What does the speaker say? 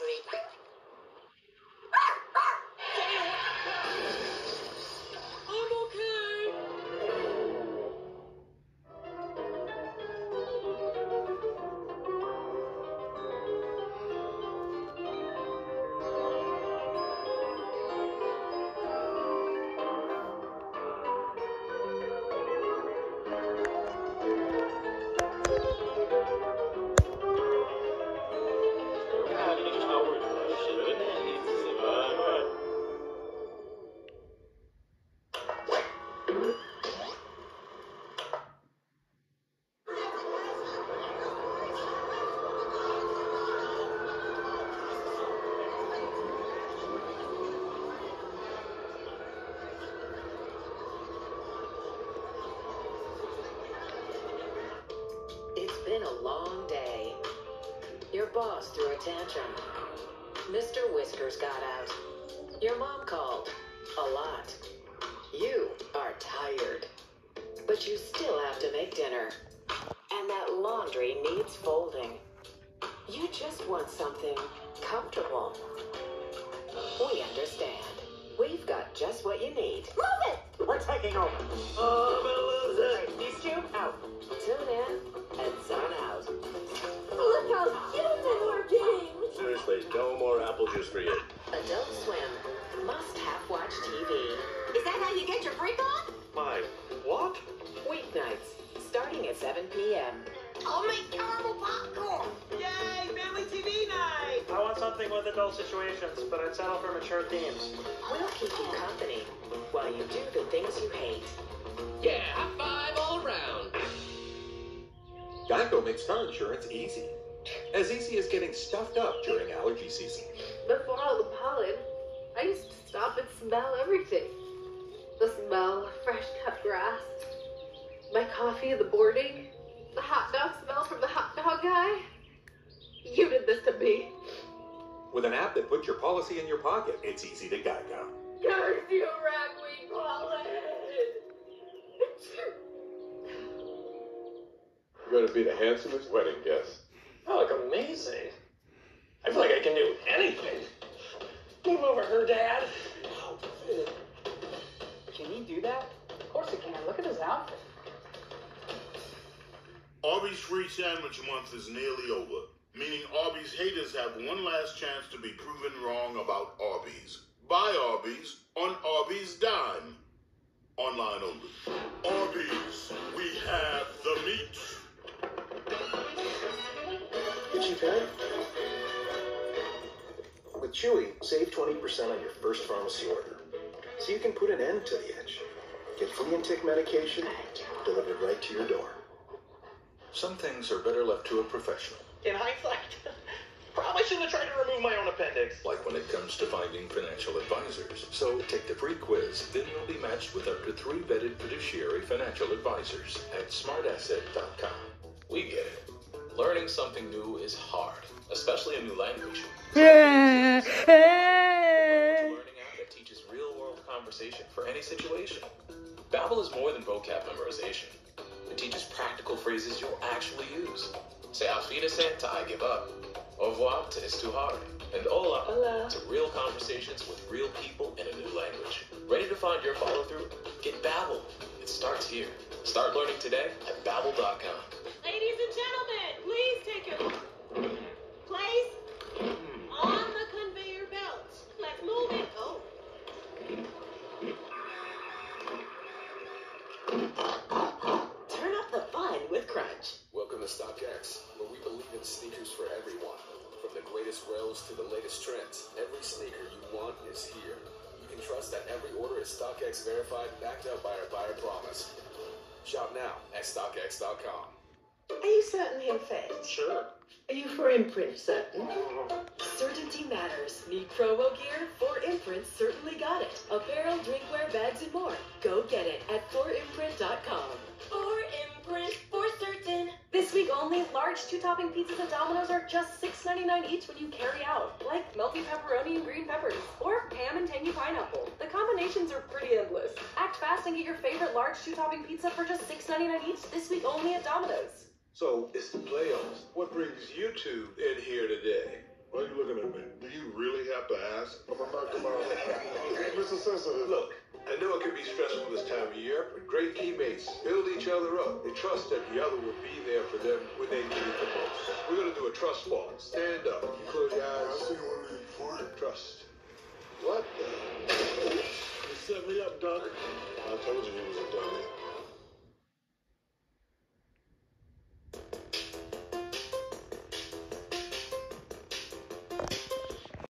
Rico. Long day. Your boss threw a tantrum. Mr. Whiskers got out. Your mom called. A lot. You are tired. But you still have to make dinner. And that laundry needs folding. You just want something comfortable. We understand. We've got just what you need. Move it! We're taking over. Oh, I'm gonna lose it. More apple juice for you. Adult Swim. Must have watch TV. Is that how you get your freak on? My what? Weeknights, starting at 7 p.m. I'll make caramel popcorn! Yay, family TV night! I want something with adult situations, but I'd settle for mature themes. We'll keep you company while you do the things you hate. Yeah, high five all around. Geico makes car insurance easy. As easy as getting stuffed up during allergy season. Before all the pollen, I used to stop and smell everything. The smell of fresh cut grass, my coffee in the morning, the hot dog smell from the hot dog guy. You did this to me. With an app that puts your policy in your pocket, it's easy to get Geico. Curse you, ragweed pollen! You're gonna be the handsomest wedding guest. Oh, look amazing. I feel like I can do anything. Move over her, Dad. Can he do that? Of course he can. Look at his outfit. Arby's Free Sandwich Month is nearly over, meaning Arby's haters have one last chance to be proven wrong about Arby's. Buy Arby's on Arby's dime. Online only. Arby's, we have the meat. Itchy pen? With Chewy, save 20% on your first pharmacy order. So you can put an end to the itch. Get flea and tick medication delivered right to your door. Some things are better left to a professional. In hindsight, probably shouldn't have tried to remove my own appendix. Like when it comes to finding financial advisors. So take the free quiz, then you'll be matched with up to three vetted fiduciary financial advisors at smartasset.com. We get it. Learning something new is hard, especially a new language. Learning app that teaches real-world conversation for any situation. Babbel is more than vocab memorization. It teaches practical phrases you'll actually use. Say auf Wiedersehen to I give up. Au revoir to it's too hard. And hola, Hola. to real conversations with real people in a new language. Ready to find your follow-through? Get Babbel. It starts here. Start learning today at babbel.com. Stock X, where we believe in sneakers for everyone. From the greatest rows to the latest trends, every sneaker you want is here. You can trust that every order is StockX verified, backed up by our buyer promise. Shop now at StockX.com. Are you certain he'll fit? Sure. Are you 4imprint certain? Certainty matters. Need promo gear? For Imprint certainly got it. Apparel, drinkware, bags, and more. Go get it at 4imprint.com. only, two-topping pizzas at Domino's are just $6.99 each when you carry out, like melty pepperoni and green peppers, or ham and tangy pineapple. The combinations are pretty endless. Act fast and get your favorite large two-topping pizza for just $6.99 each this week only at Domino's. So it's the playoffs. What brings you two in here today? Why are you looking at me? Do you really have to ask? I'm about to Mr. Sensitive. Look, I know it can be stressful this time of year, but great teammates build each other up. They trust that the other will be there for them when they need it the most. We're gonna do a trust fall. Stand up. You close your eyes. I see one of these before. Trust. What the? You set me up, Doc. I told you he was a dummy.